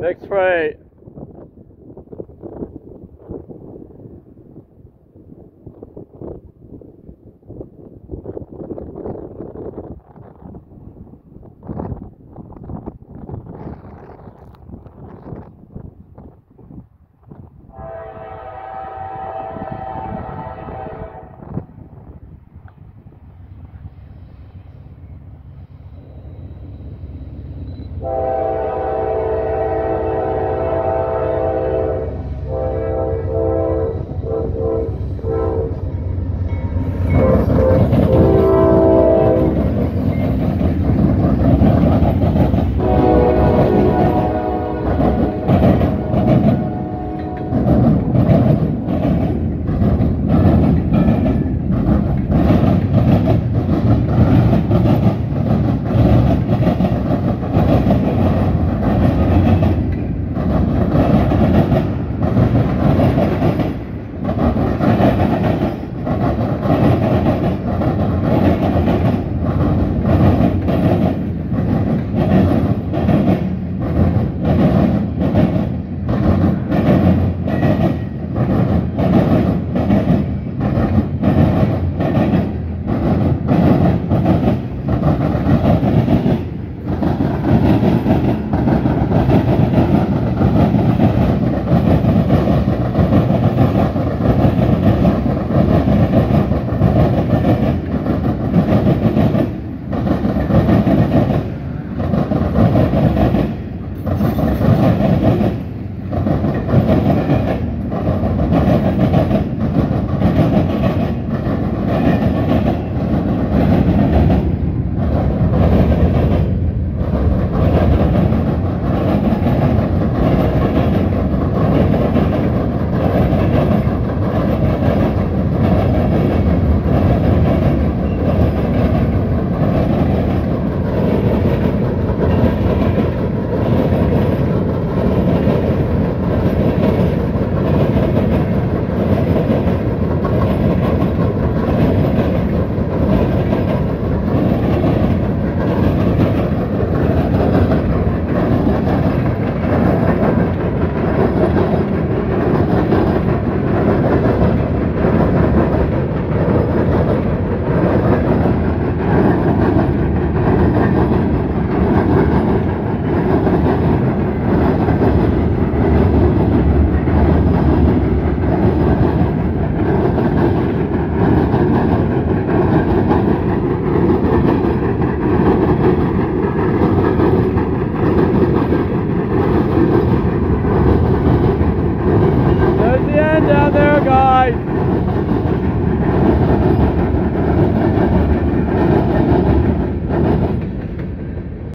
Next freight.